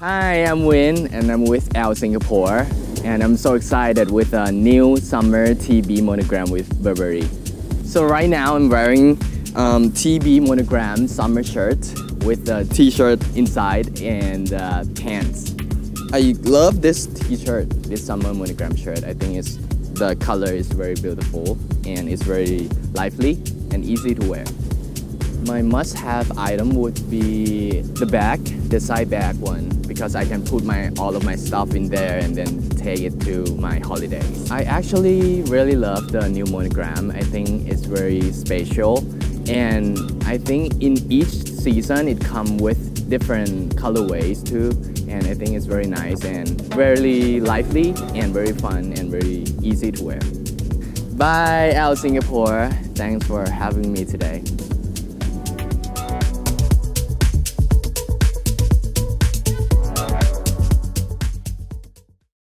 Hi, I'm Win and I'm with ELLE Singapore and I'm so excited with a new summer TB monogram with Burberry. So right now I'm wearing um, TB monogram summer shirt with a t-shirt inside and uh, pants. I love this t-shirt, this summer monogram shirt. I think it's the color is very beautiful and it's very lively and easy to wear. My must-have item would be the bag, the side bag one, because I can put my all of my stuff in there and then take it to my holidays. I actually really love the new monogram. I think it's very special and I think in each season it comes with different colorways too and I think it's very nice and very lively and very fun and very easy to wear. Bye, ELLE Singapore. Thanks for having me today.